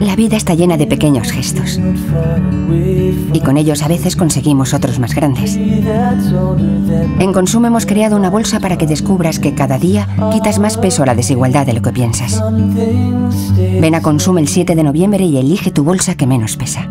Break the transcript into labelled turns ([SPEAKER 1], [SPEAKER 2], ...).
[SPEAKER 1] La vida está llena de pequeños gestos. Y con ellos a veces conseguimos otros más grandes. En Consumo hemos creado una bolsa para que descubras que cada día quitas más peso a la desigualdad de lo que piensas. Ven a Consumo el 7 de noviembre y elige tu bolsa que menos pesa.